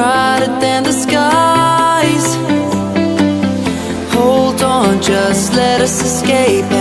brighter than the skies. Hold on, just let us escape.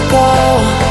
I'll go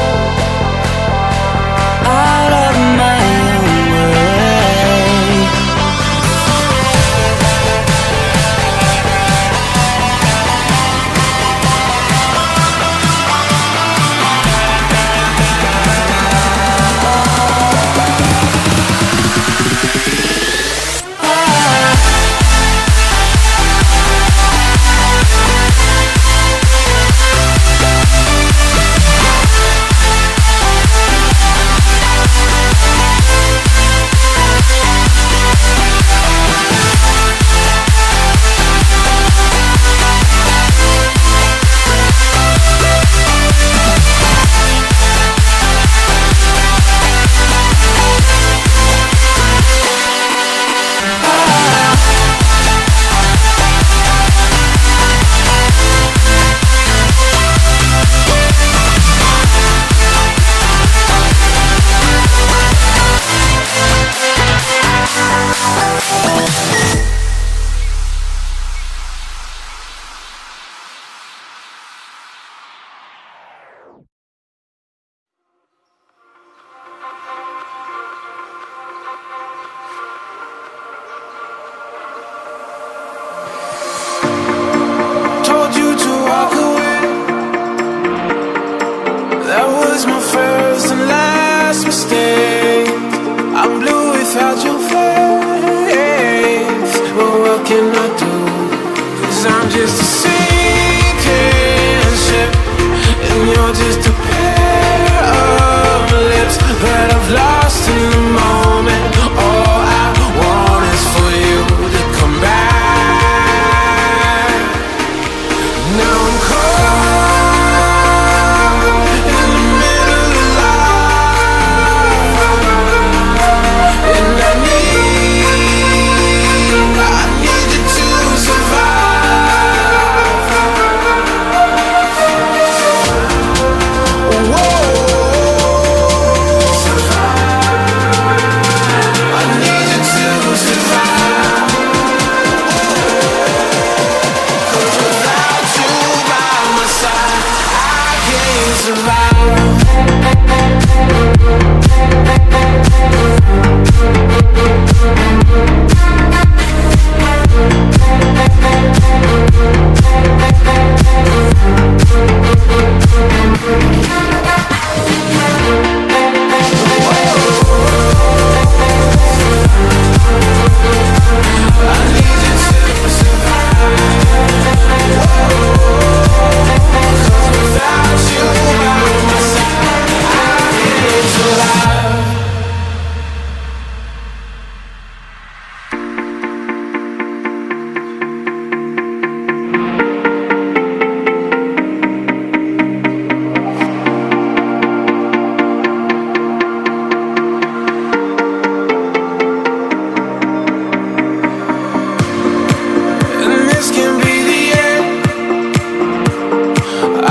is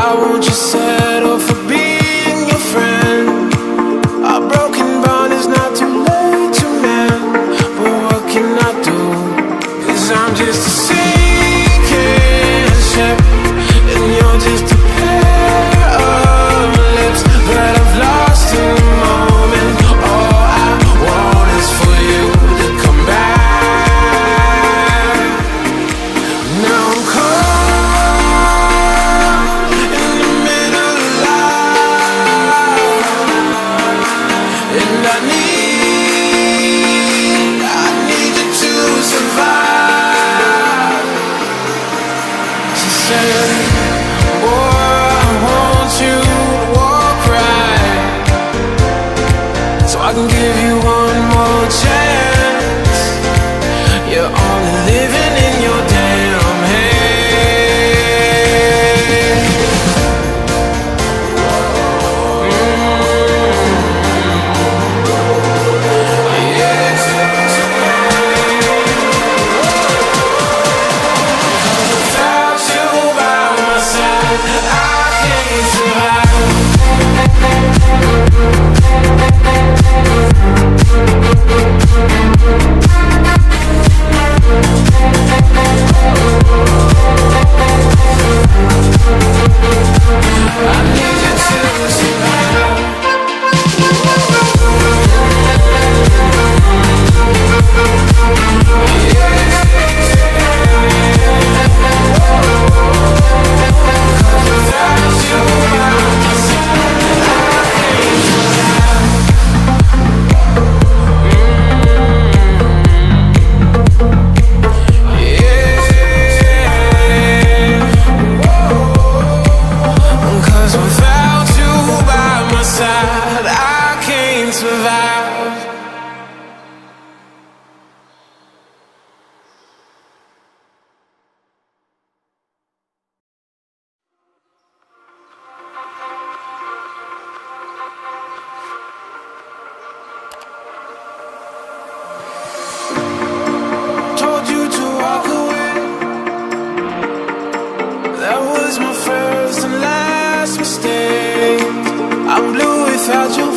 Without you by was my first and last mistake. I'm blue without you.